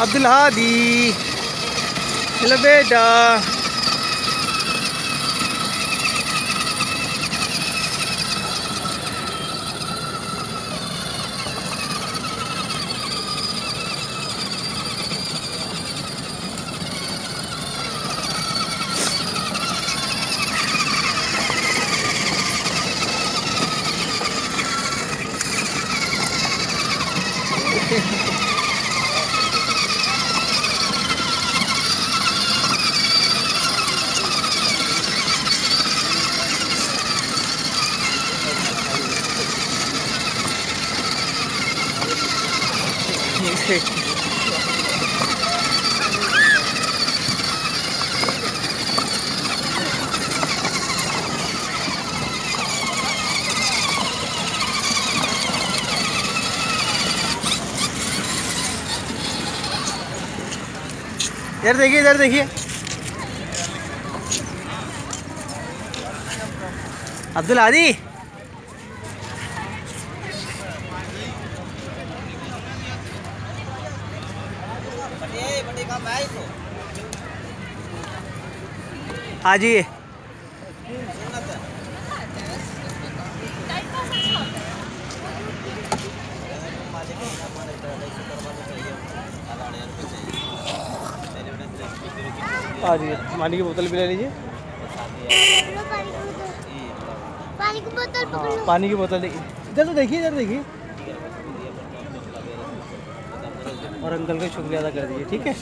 Abdul Hadi hello बेटा इधर देखिए इधर देखिए। अब्दुल हादी आ जाइए आ जाइए पानी की बोतल भी ले लीजिए। पानी की बोतल पानी की बोतल देखिए। इधर तो देखिए इधर देखिए। और अंकल का शुक्रिया अदा कर दीजिए ठीक है?